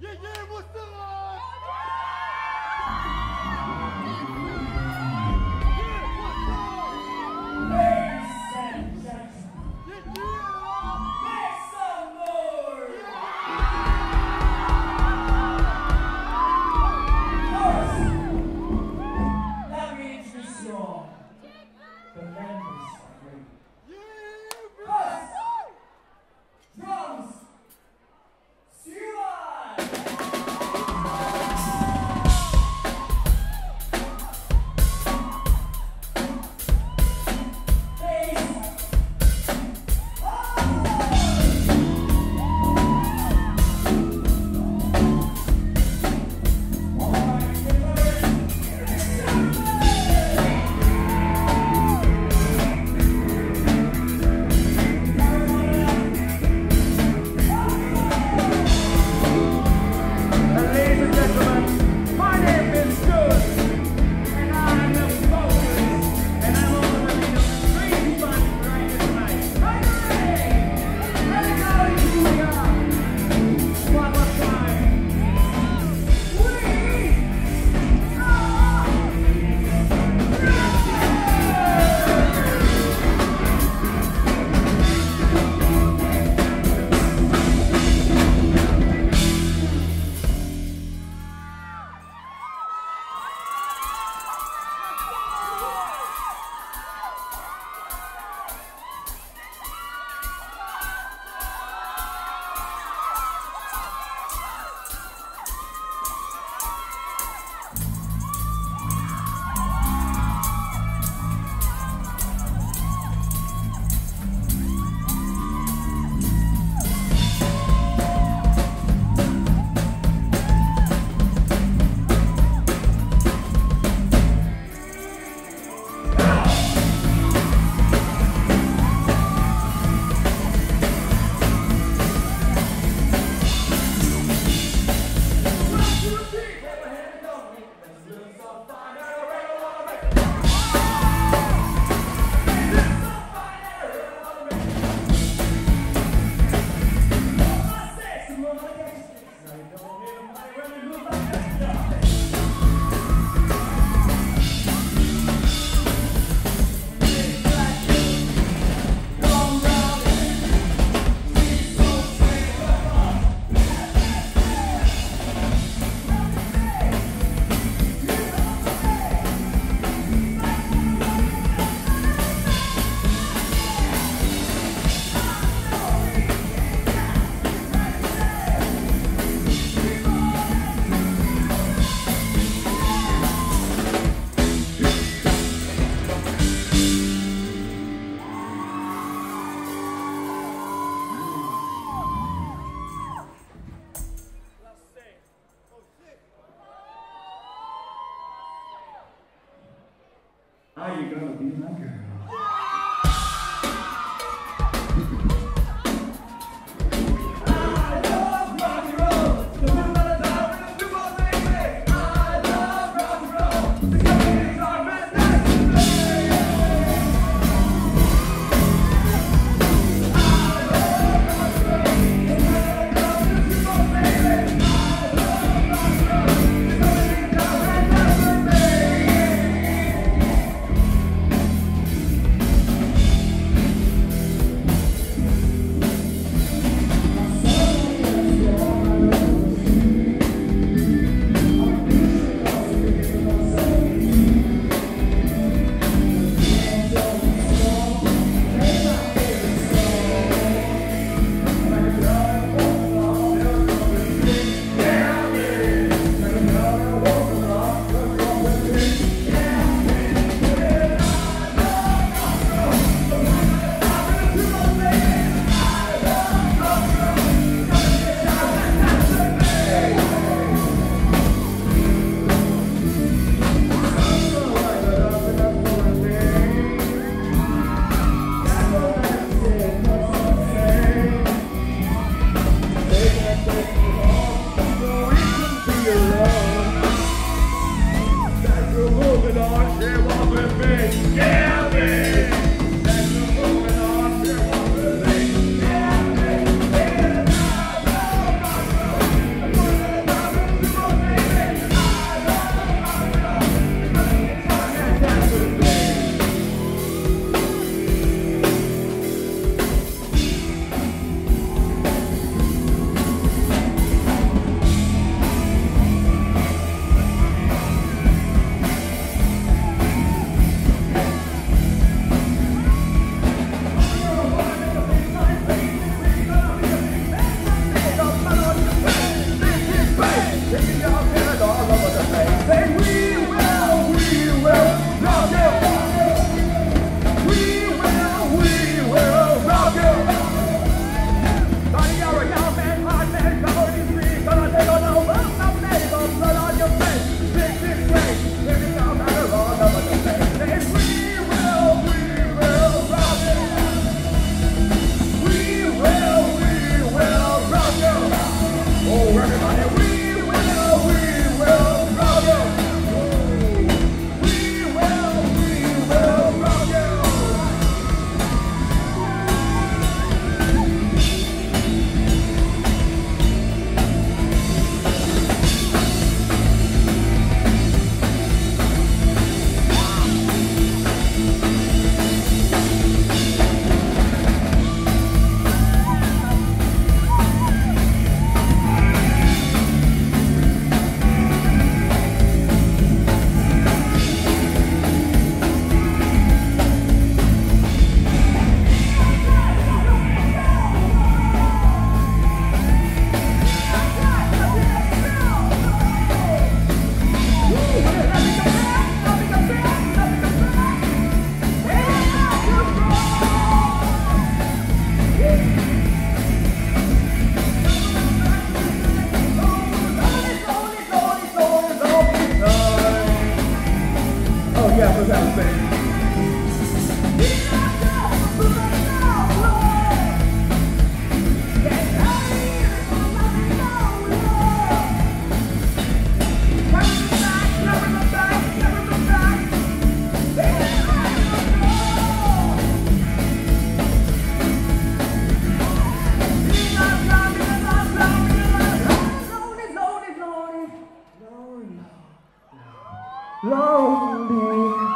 爷爷我胜了 Are you gonna be my girl? lonely.